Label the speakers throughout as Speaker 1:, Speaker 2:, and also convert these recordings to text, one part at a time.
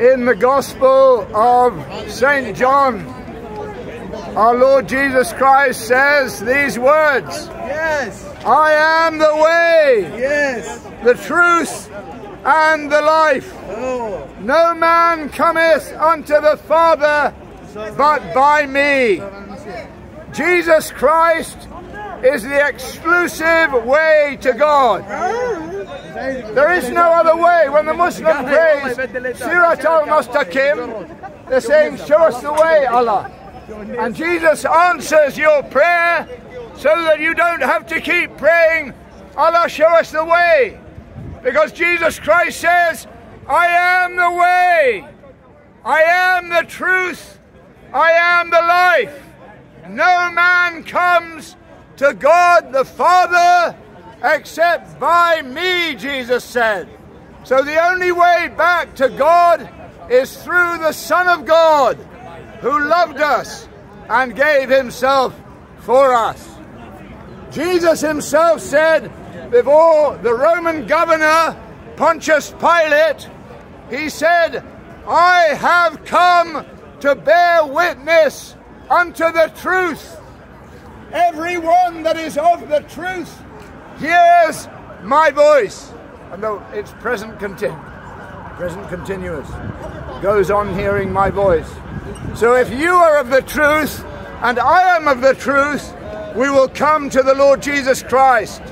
Speaker 1: in the Gospel of St. John, our Lord Jesus Christ says these words
Speaker 2: Yes.
Speaker 1: I am the way,
Speaker 2: Yes.
Speaker 1: the truth, and the life.
Speaker 2: Oh.
Speaker 1: No man cometh unto the Father but by me. Jesus Christ is the exclusive way to God. There is no other way. When the Muslim prays, Sirat al Mustaqim, they're saying, Show us the way, Allah. And Jesus answers your prayer so that you don't have to keep praying, Allah, show us the way. Because Jesus Christ says, I am the way, I am the truth, I am the life. No man comes to God the Father except by me, Jesus said. So the only way back to God is through the Son of God who loved us and gave himself for us. Jesus himself said before the Roman governor Pontius Pilate, he said, I have come to bear witness unto the truth. Is of the truth hears my voice. And though it's present continu- present continuous, goes on hearing my voice. So if you are of the truth and I am of the truth, we will come to the Lord Jesus Christ.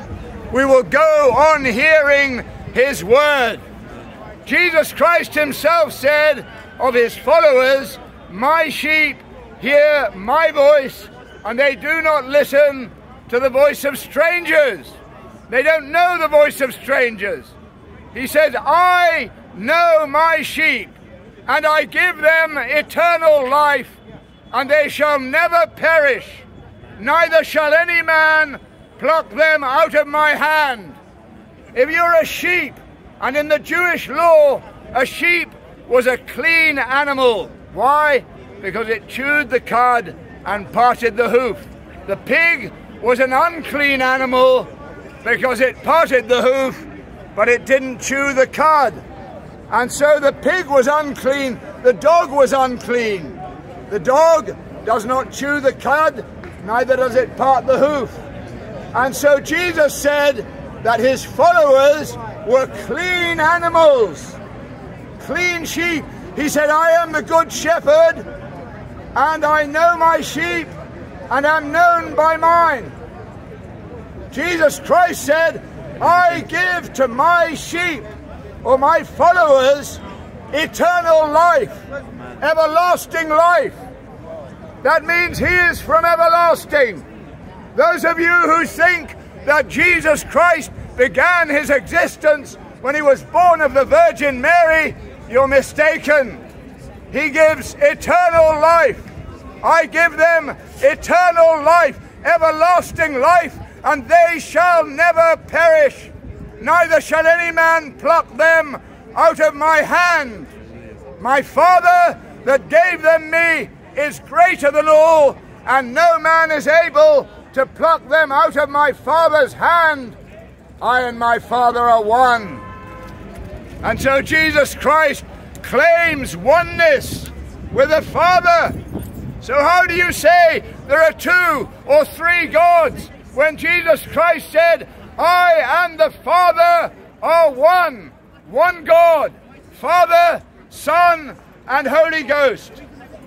Speaker 1: We will go on hearing his word. Jesus Christ himself said of his followers, My sheep hear my voice, and they do not listen to the voice of strangers. They don't know the voice of strangers. He said, I know my sheep, and I give them eternal life, and they shall never perish, neither shall any man pluck them out of my hand. If you're a sheep, and in the Jewish law, a sheep was a clean animal. Why? Because it chewed the cud and parted the hoof. The pig was an unclean animal because it parted the hoof, but it didn't chew the cud. And so the pig was unclean, the dog was unclean. The dog does not chew the cud, neither does it part the hoof. And so Jesus said that his followers were clean animals, clean sheep. He said, I am the good shepherd, and I know my sheep, and am known by mine. Jesus Christ said, I give to my sheep, or my followers, eternal life, everlasting life. That means he is from everlasting. Those of you who think that Jesus Christ began his existence when he was born of the Virgin Mary, you're mistaken. He gives eternal life. I give them eternal life, everlasting life, and they shall never perish, neither shall any man pluck them out of my hand. My Father that gave them me is greater than all, and no man is able to pluck them out of my Father's hand. I and my Father are one. And so Jesus Christ claims oneness with the Father. So, how do you say there are two or three gods when Jesus Christ said, I and the Father are one? One God, Father, Son, and Holy Ghost.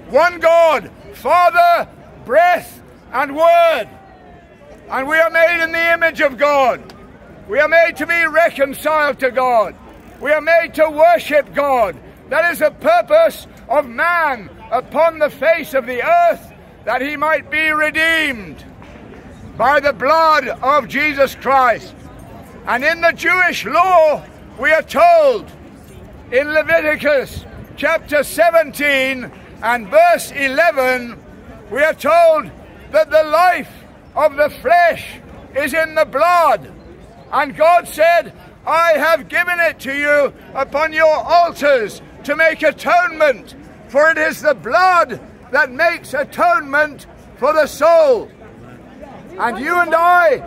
Speaker 1: One God, Father, breath, and Word. And we are made in the image of God. We are made to be reconciled to God. We are made to worship God. That is the purpose of man upon the face of the earth, that he might be redeemed by the blood of Jesus Christ. And in the Jewish law, we are told in Leviticus chapter 17 and verse 11, we are told that the life of the flesh is in the blood. And God said, I have given it to you upon your altars to make atonement, for it is the blood that makes atonement for the soul. And you and I,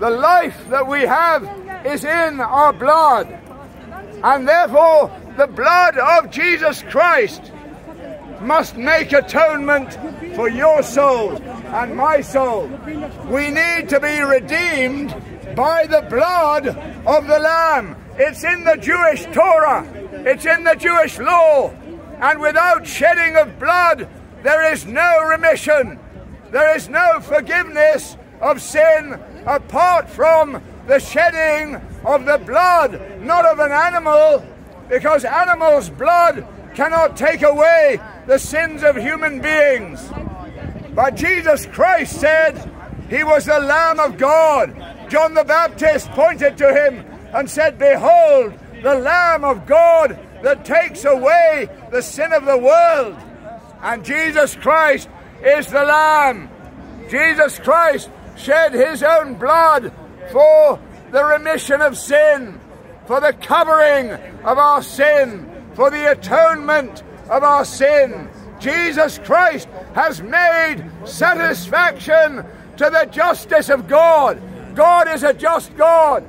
Speaker 1: the life that we have is in our blood. And therefore, the blood of Jesus Christ must make atonement for your soul and my soul. We need to be redeemed by the blood of the Lamb. It's in the Jewish Torah, it's in the Jewish law, and without shedding of blood, there is no remission, there is no forgiveness of sin apart from the shedding of the blood, not of an animal, because animals' blood cannot take away the sins of human beings. But Jesus Christ said he was the Lamb of God. John the Baptist pointed to him and said, Behold, the Lamb of God that takes away the sin of the world. And Jesus Christ is the Lamb. Jesus Christ shed his own blood for the remission of sin, for the covering of our sin, for the atonement of our sin. Jesus Christ has made satisfaction to the justice of God. God is a just God.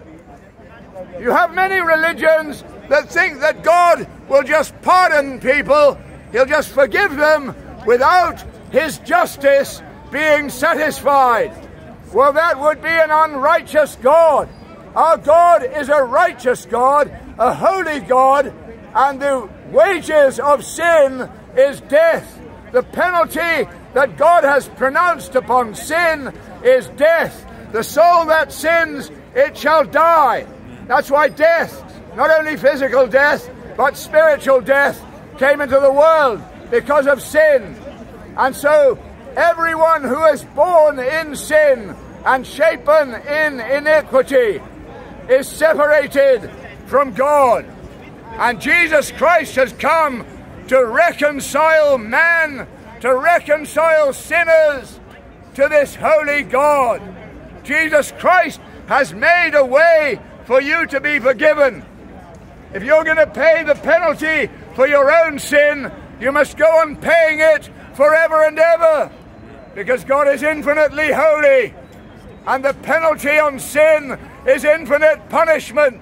Speaker 1: You have many religions that think that God will just pardon people, He'll just forgive them without His justice being satisfied. Well, that would be an unrighteous God. Our God is a righteous God, a holy God, and the wages of sin is death. The penalty that God has pronounced upon sin is death. The soul that sins, it shall die. That's why death, not only physical death, but spiritual death, came into the world because of sin. And so, everyone who is born in sin and shapen in iniquity is separated from God. And Jesus Christ has come to reconcile man, to reconcile sinners to this holy God. Jesus Christ has made a way for you to be forgiven. If you're going to pay the penalty for your own sin, you must go on paying it forever and ever because God is infinitely holy and the penalty on sin is infinite punishment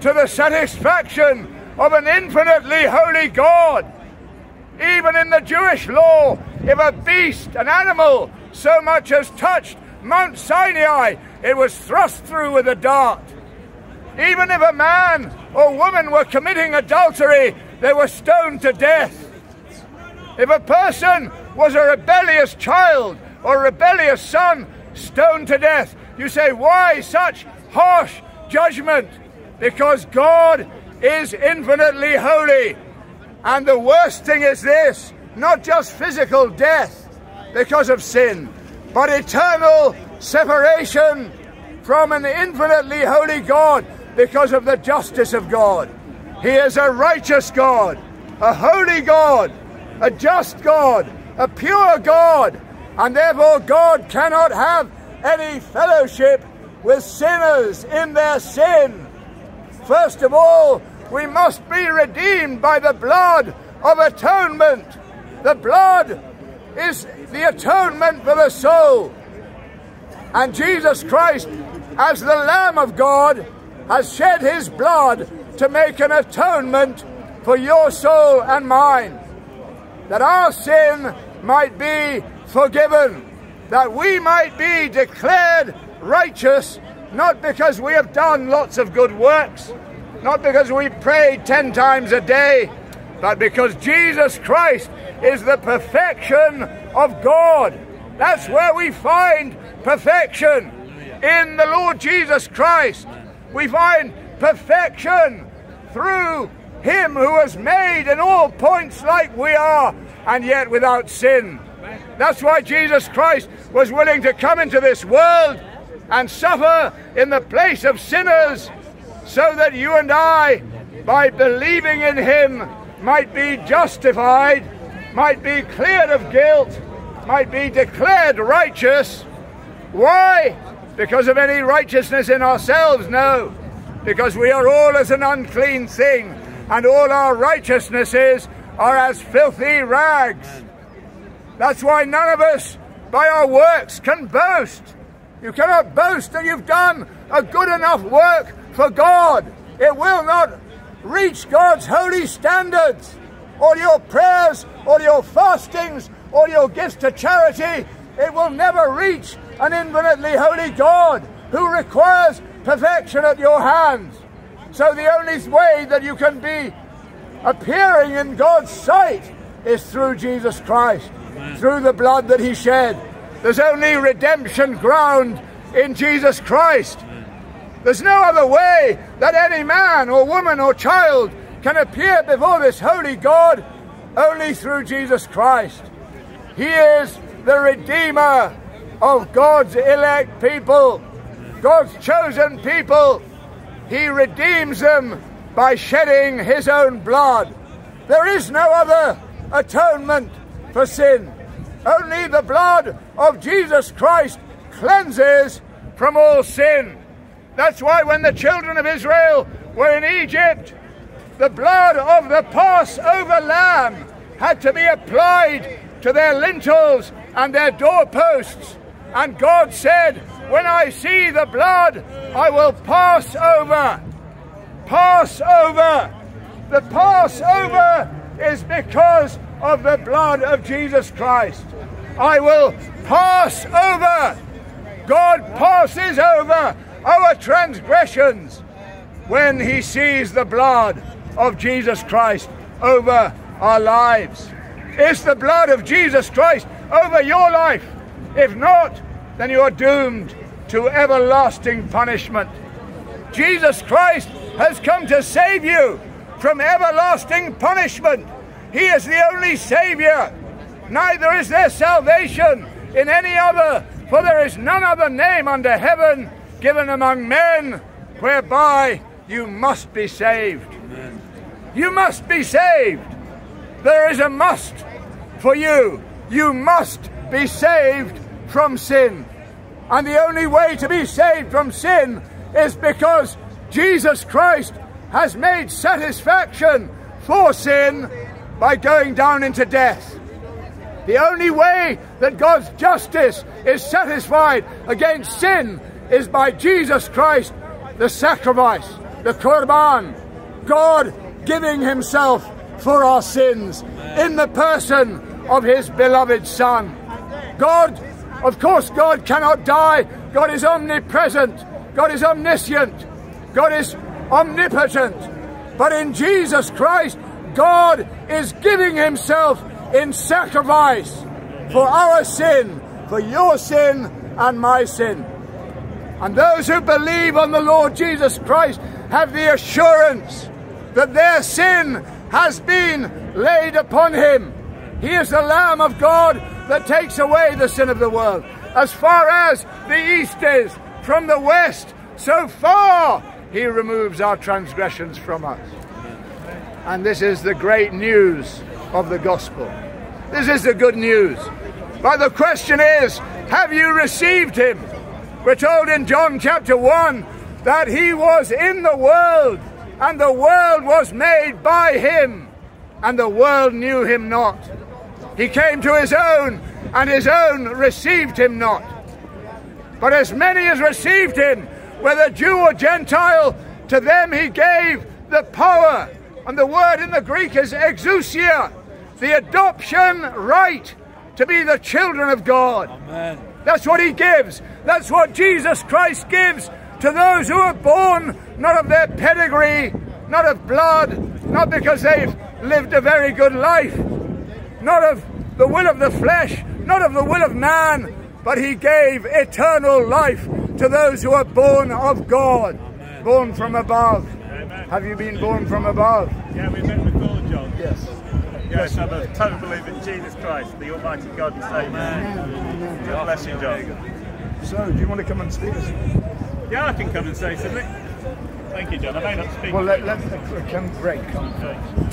Speaker 1: to the satisfaction of an infinitely holy God. Even in the Jewish law, if a beast, an animal, so much as touched Mount Sinai, it was thrust through with a dart. Even if a man or woman were committing adultery, they were stoned to death. If a person was a rebellious child or rebellious son, stoned to death. You say, why such harsh judgment? Because God is infinitely holy. And the worst thing is this not just physical death because of sin, but eternal separation from an infinitely holy God because of the justice of God. He is a righteous God, a holy God, a just God, a pure God, and therefore God cannot have any fellowship with sinners in their sin. First of all, we must be redeemed by the blood of atonement. The blood is the atonement for the soul. And Jesus Christ, as the Lamb of God, has shed his blood to make an atonement for your soul and mine, that our sin might be forgiven, that we might be declared righteous, not because we have done lots of good works, not because we prayed ten times a day, but because Jesus Christ is the perfection of God. That's where we find perfection in the Lord Jesus Christ. We find perfection through Him who was made in all points like we are, and yet without sin. That's why Jesus Christ was willing to come into this world and suffer in the place of sinners so that you and I, by believing in him, might be justified, might be cleared of guilt, might be declared righteous. Why? Because of any righteousness in ourselves? No. Because we are all as an unclean thing, and all our righteousnesses are as filthy rags. That's why none of us, by our works, can boast. You cannot boast that you've done a good enough work for God. It will not reach God's holy standards. All your prayers, all your fastings, all your gifts to charity, it will never reach an infinitely holy God who requires perfection at your hands. So the only way that you can be appearing in God's sight is through Jesus Christ, Amen. through the blood that he shed. There's only redemption ground in Jesus Christ. There's no other way that any man or woman or child can appear before this holy God only through Jesus Christ. He is the Redeemer of God's elect people, God's chosen people. He redeems them by shedding his own blood. There is no other atonement for sin. Only the blood of Jesus Christ cleanses from all sin. That's why when the children of Israel were in Egypt, the blood of the Passover lamb had to be applied to their lintels and their doorposts. And God said, When I see the blood, I will pass over. Pass over. The Passover is because of the blood of Jesus Christ. I will pass over. God passes over our transgressions when he sees the blood of Jesus Christ over our lives. It's the blood of Jesus Christ over your life. If not, then you are doomed to everlasting punishment. Jesus Christ has come to save you from everlasting punishment. He is the only Savior. Neither is there salvation in any other, for there is none other name under heaven given among men whereby you must be saved. Amen. You must be saved. There is a must for you. You must be saved from sin. And the only way to be saved from sin is because Jesus Christ has made satisfaction for sin by going down into death. The only way that God's justice is satisfied against sin is by Jesus Christ, the sacrifice, the Korban, God giving himself for our sins in the person of his beloved Son. God, of course, God cannot die. God is omnipresent. God is omniscient. God is omnipotent. But in Jesus Christ, God is giving himself in sacrifice for our sin, for your sin and my sin. And those who believe on the Lord Jesus Christ have the assurance that their sin has been laid upon him. He is the Lamb of God that takes away the sin of the world. As far as the east is from the west, so far he removes our transgressions from us. And this is the great news of the gospel. This is the good news. But the question is, have you received him? We're told in John chapter 1 that he was in the world, and the world was made by him, and the world knew him not. He came to his own, and his own received him not. But as many as received him, whether Jew or Gentile, to them he gave the power. And the word in the Greek is exousia, the adoption right to be the children of God. Amen. That's what he gives. That's what Jesus Christ gives to those who are born not of their pedigree, not of blood, not because they've lived a very good life, not of the will of the flesh, not of the will of man, but he gave eternal life to those who are born of God, Amen. born from above. Amen. Have you been born from above?
Speaker 2: Yeah, we met before, John.
Speaker 1: Yes.
Speaker 2: Yes, I'm a total believer in Jesus Christ, the Almighty God and Savior. God bless you, John.
Speaker 1: So, do you want to come and speak?
Speaker 2: Yeah, I can come and say something. Thank you, John. I may not speak.
Speaker 1: Well, let, let, let, uh, come break. Come.